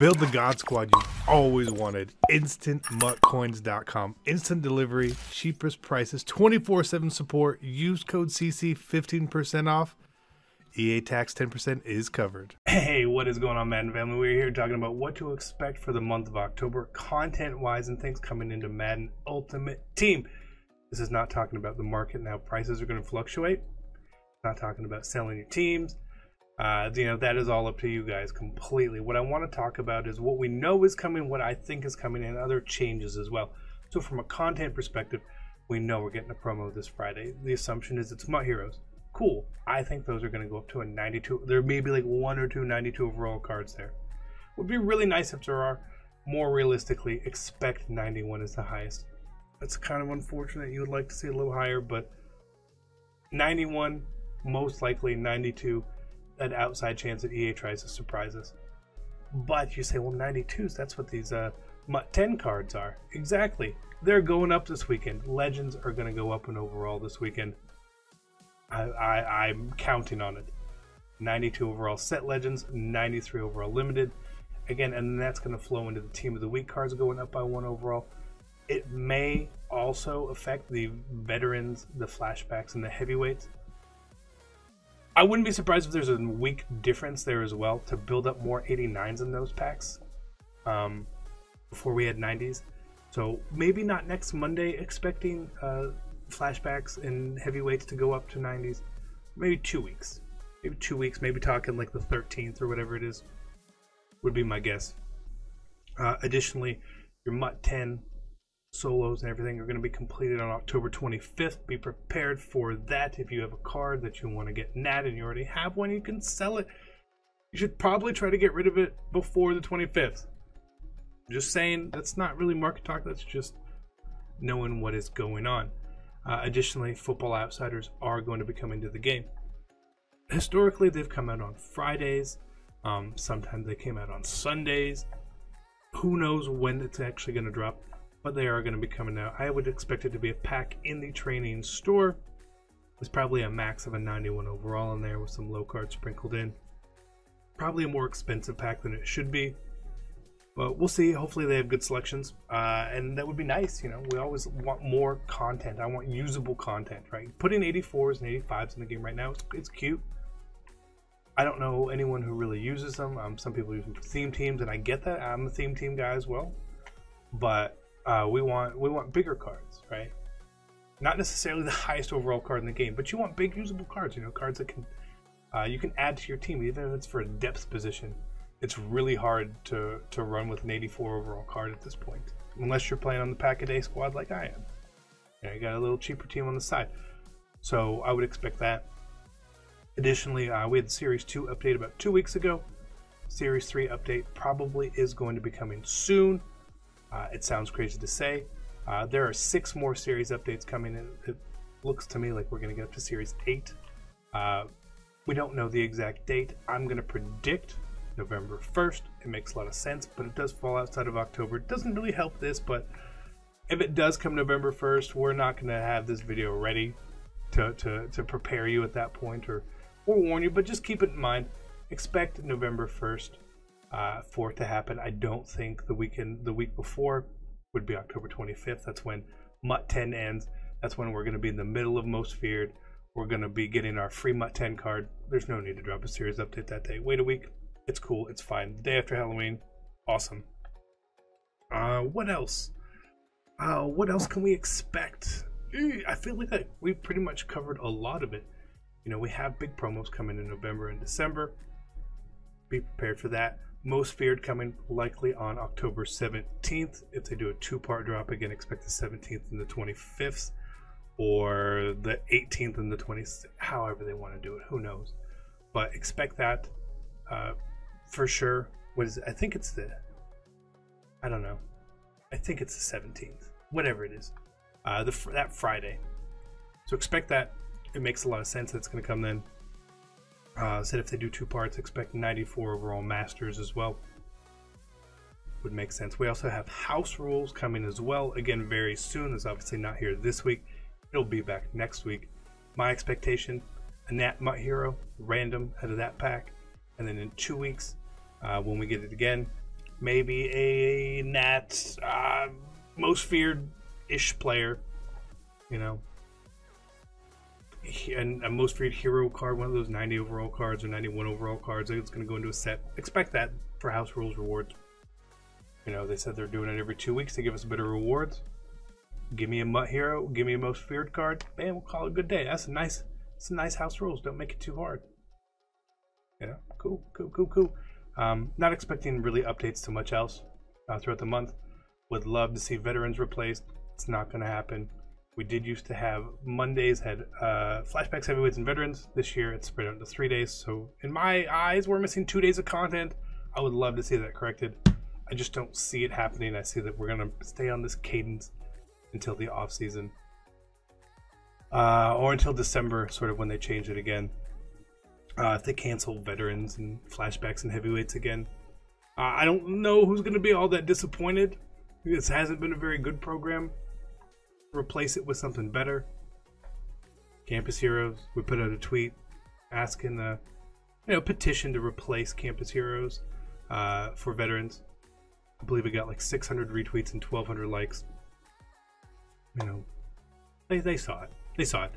Build the God Squad you've always wanted. InstantMuttCoins.com. Instant delivery, cheapest prices, 24 7 support. Use code CC 15% off. EA tax 10% is covered. Hey, what is going on, Madden family? We're here talking about what to expect for the month of October, content wise, and things coming into Madden Ultimate Team. This is not talking about the market and how prices are going to fluctuate. Not talking about selling your teams uh, you know, that is all up to you guys completely. What I want to talk about is what we know is coming, what I think is coming, and other changes as well. So, from a content perspective, we know we're getting a promo this Friday. The assumption is it's MUT Heroes. Cool. I think those are going to go up to a 92. There may be like one or two 92 overall cards there. Would be really nice if there are. More realistically, expect 91 is the highest. That's kind of unfortunate. You would like to see a little higher, but 91, most likely 92 an outside chance that EA tries to surprise us. But you say, well, 92s, that's what these uh, 10 cards are. Exactly. They're going up this weekend. Legends are going to go up in overall this weekend. I, I, I'm counting on it. 92 overall set legends, 93 overall limited. Again, and that's going to flow into the team of the week cards going up by one overall. It may also affect the veterans, the flashbacks, and the heavyweights. I wouldn't be surprised if there's a week difference there as well to build up more 89s in those packs um, before we had 90s. So maybe not next Monday, expecting uh, flashbacks and heavyweights to go up to 90s. Maybe two weeks. Maybe two weeks, maybe talking like the 13th or whatever it is, would be my guess. Uh, additionally, your MUT 10 solos and everything are going to be completed on October 25th. Be prepared for that. If you have a card that you want to get nat and you already have one, you can sell it. You should probably try to get rid of it before the 25th. Just saying, that's not really market talk, that's just knowing what is going on. Uh, additionally, Football Outsiders are going to be coming to the game. Historically, they've come out on Fridays. Um, sometimes they came out on Sundays. Who knows when it's actually going to drop? But they are going to be coming out. I would expect it to be a pack in the training store. There's probably a max of a 91 overall in there with some low cards sprinkled in. Probably a more expensive pack than it should be, but we'll see. Hopefully, they have good selections, uh, and that would be nice. You know, we always want more content. I want usable content, right? Putting 84s and 85s in the game right now, it's, it's cute. I don't know anyone who really uses them. Um, some people use them for theme teams, and I get that. I'm a theme team guy as well, but uh, we want we want bigger cards, right? Not necessarily the highest overall card in the game, but you want big usable cards. You know, cards that can uh, you can add to your team, even if it's for a depth position. It's really hard to to run with an 84 overall card at this point, unless you're playing on the pack a day squad like I am. You, know, you got a little cheaper team on the side, so I would expect that. Additionally, uh, we had the Series 2 update about two weeks ago. Series 3 update probably is going to be coming soon. Uh, it sounds crazy to say. Uh, there are six more series updates coming in. It looks to me like we're going to get up to series eight. Uh, we don't know the exact date. I'm going to predict November 1st. It makes a lot of sense, but it does fall outside of October. It doesn't really help this, but if it does come November 1st, we're not going to have this video ready to, to, to prepare you at that point or, or warn you, but just keep it in mind. Expect November 1st uh, for it to happen. I don't think the weekend, the week before, would be October 25th. That's when MUT 10 ends. That's when we're going to be in the middle of Most Feared. We're going to be getting our free MUT 10 card. There's no need to drop a series update that day. Wait a week. It's cool. It's fine. The day after Halloween, awesome. Uh, what else? Uh, what else can we expect? I feel like that we pretty much covered a lot of it. You know, we have big promos coming in November and December. Be prepared for that. Most feared coming likely on October 17th. If they do a two part drop, again, expect the 17th and the 25th, or the 18th and the 20th, however they want to do it. Who knows? But expect that uh, for sure. What is it? I think it's the, I don't know. I think it's the 17th, whatever it is. Uh, the that Friday. So expect that. It makes a lot of sense. That it's going to come then. Uh, said if they do two parts, expect 94 overall masters as well. Would make sense. We also have house rules coming as well. Again, very soon. It's obviously not here this week. It'll be back next week. My expectation: a Nat MUT Hero, random out of that pack, and then in two weeks, uh, when we get it again, maybe a Nat uh, most feared ish player, you know, and a most feared hero card, one of those 90 overall cards or 91 overall cards. It's going to go into a set. Expect that for House Rules rewards. You know, they said they're doing it every two weeks to give us a bit of rewards. Give me a MUT hero, give me a most feared card. Bam, we'll call it a good day. That's a nice, it's a nice House Rules. Don't make it too hard. Yeah, cool, cool, cool, cool. Um, not expecting really updates to much else uh, throughout the month. Would love to see veterans replaced. It's not going to happen. We did used to have Mondays had uh, flashbacks, heavyweights, and veterans. This year it's spread out into three days. So in my eyes, we're missing two days of content. I would love to see that corrected. I just don't see it happening. I see that we're gonna stay on this cadence until the off season, uh, or until December, sort of when they change it again. Uh, if they cancel veterans and flashbacks and heavyweights again, uh, I don't know who's gonna be all that disappointed. This hasn't been a very good program replace it with something better. Campus Heroes, we put out a tweet asking the you know petition to replace Campus Heroes uh, for veterans. I believe we got like 600 retweets and 1,200 likes. You know, they, they saw it. They saw it.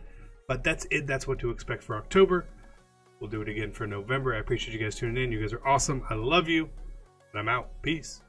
But that's it. That's what to expect for October. We'll do it again for November. I appreciate you guys tuning in. You guys are awesome. I love you. And I'm out. Peace.